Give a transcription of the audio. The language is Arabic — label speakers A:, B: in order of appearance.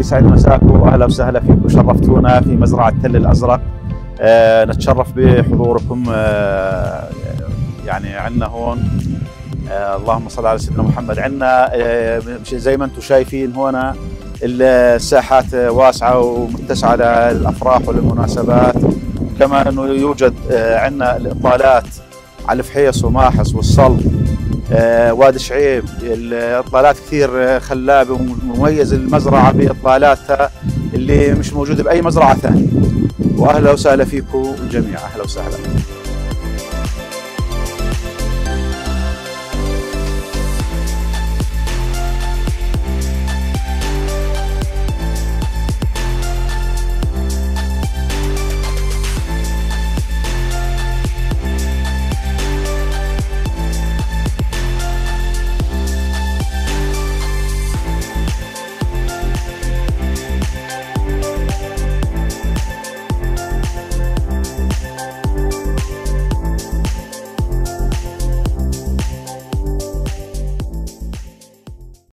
A: يسعد مساكم أهلا وسهلا فيكم. شرفتونا في مزرعة تل الأزرق. آه نتشرف بحضوركم. آه يعني عندنا هون آه اللهم صل على سيدنا محمد. عندنا آه زي ما أنتم شايفين هنا الساحات واسعة ومتسعة للأفراح والمناسبات. كما أنه يوجد آه عندنا الاطلالات على الفحيص وماحص والصلب. آه وادي شعيب الاطلالات كثير خلابه ومميز المزرعة باطلالاتها اللي مش موجودة بأي مزرعة ثانية. وأهلا وسهلا فيكم جميعا أهلا وسهلا.